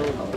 都有。